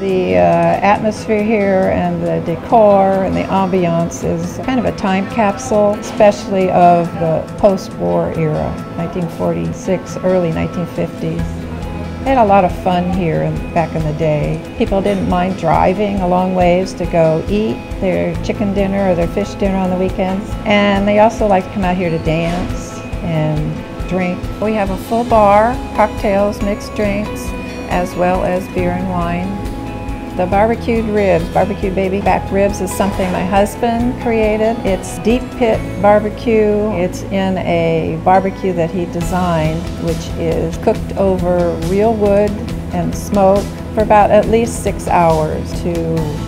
The uh, atmosphere here and the decor and the ambiance is kind of a time capsule, especially of the post-war era, 1946, early 1950s. They had a lot of fun here back in the day. People didn't mind driving a long ways to go eat their chicken dinner or their fish dinner on the weekends. And they also like to come out here to dance and drink. We have a full bar, cocktails, mixed drinks, as well as beer and wine. The barbecued ribs, barbecued baby back ribs is something my husband created. It's deep pit barbecue. It's in a barbecue that he designed, which is cooked over real wood and smoke for about at least six hours to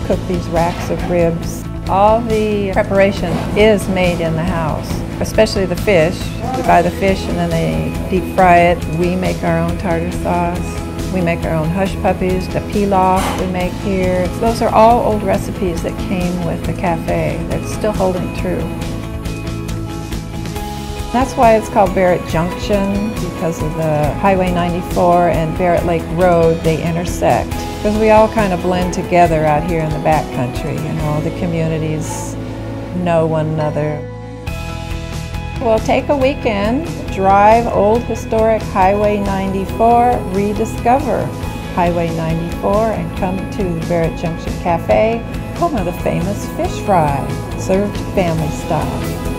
cook these racks of ribs. All the preparation is made in the house, especially the fish. We buy the fish and then they deep fry it. We make our own tartar sauce. We make our own hush puppies, the pilaf we make here. Those are all old recipes that came with the cafe that's still holding true. That's why it's called Barrett Junction because of the Highway 94 and Barrett Lake Road, they intersect. Because we all kind of blend together out here in the backcountry, you know, the communities know one another. We'll take a weekend, drive old historic Highway 94, rediscover Highway 94 and come to the Barrett Junction Cafe, home of the famous fish fry, served family style.